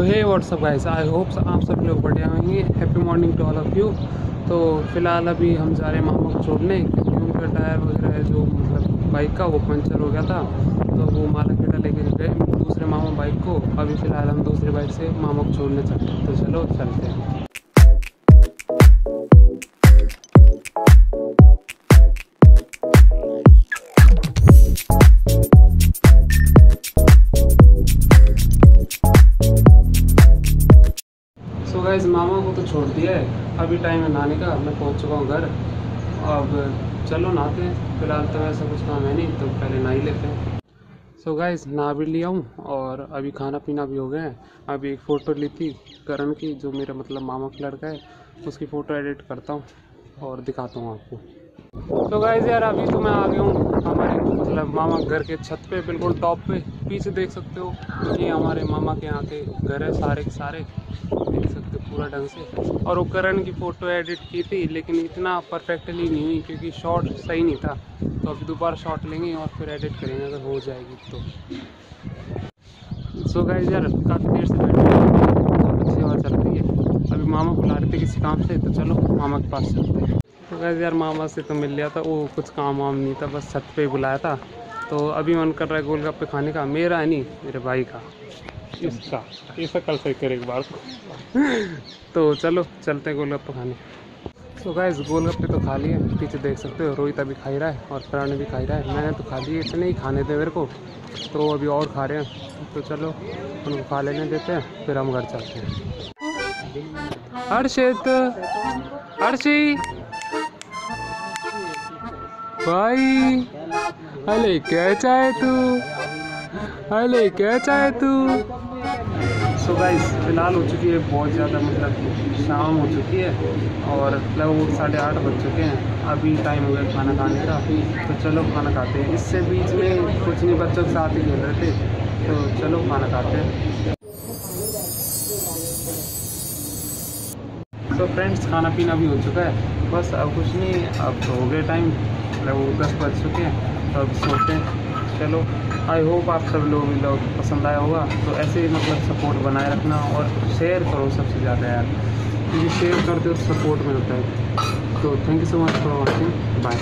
So hey what's up guys I hope आप सब लोग बढ़िया होंगे। Happy morning to all of you तो फ़िलहाल अभी हम जा रहे हैं मामा को छोड़ने। क्योंकि उनका टायर वगैरह जो मतलब बाइक का, वो पंचर हो गया था। तो वो माला खेटा लेके गए दूसरे मामा बाइक को। अभी फ़िलहाल हम दूसरे बाइक से मामा को छोड़ने चलते हैं। तो चलो, चलते हैं। सो गाइज़ मामा को तो छोड़ दिया है। अभी टाइम है नहाने का, मैं पहुँच चुका हूँ घर। अब चलो नहाते हैं। फ़िलहाल तो ऐसा कुछ काम है नहीं तो पहले नहा ही लेते हैं। सो गाइस नहा भी लिया हूँ और अभी खाना पीना भी हो गया है। अभी एक फ़ोटो ली थी करण की, जो मेरा मतलब मामा का लड़का है, उसकी फ़ोटो एडिट करता हूँ और दिखाता हूँ आपको। तो गाइज़ यार, अभी तो मैं आ गया हूँ हमारे मतलब मामा घर के छत पे, बिल्कुल टॉप पे, पीछे देख सकते हो। ये हमारे मामा के यहाँ के घर है सारे के सारे, देख सकते हो पूरा ढंग से। और वो करण की फ़ोटो एडिट की थी, लेकिन इतना परफेक्टली नहीं हुई, क्योंकि शॉट सही नहीं था। तो अभी दोबारा शॉट लेंगे और फिर एडिट करेंगे, अगर हो जाएगी तो। सो गाइज़ यार, काफ़ी देर से बैठे अच्छी हवा चल रही है। अभी मामा बुला रहे थे किसी काम से तो चलो मामा के पास चलते तो गैस यार मामा से तो मिल लिया था वो कुछ काम वाम नहीं था बस छत पे ही बुलाया था। तो अभी मन कर रहा है गोलगप्पे खाने का मेरा है नहीं मेरे भाई का। इसका इसका कल से करे एक बार। तो चलो चलते हैं गोल गोलगप्पे खाने। तो गैस गोलगप्पे तो खा लिए पीछे देख सकते हो रोहित अभी खा ही रहा है और प्राण भी खा ही रहा है। मैंने तो खा लिए इतने ही खाने थे मेरे को। तो अभी और खा रहे हैं। तो चलो उनको खा लेने देते हैं फिर हम घर चलते हैं। हर्षित हर्षी। भाई अले क्या चाहे तू? अले क्या चाहे तू? सो गाइस फ़िलहाल हो चुकी है बहुत ज़्यादा मतलब शाम हो चुकी है और लगभग साढ़े आठ बज चुके हैं। अभी टाइम हो गया खाना खाने का। तो चलो खाना खाते हैं। इससे बीच में कुछ नहीं, बच्चों के साथ ही खेल रहे थे। तो चलो खाना खाते हैं। तो फ्रेंड्स खाना पीना भी हो चुका है। बस अब कुछ नहीं, अब तो हो गया टाइम लगभग दस बज चुके हैं तो अब सोते हैं। चलो आई होप आप सब लोग लोग पसंद आया होगा। तो ऐसे ही मतलब सपोर्ट बनाए रखना और शेयर करो सबसे ज़्यादा यार। क्योंकि शेयर करते हो तो सपोर्ट मिलता है। तो thank you so much for watching bye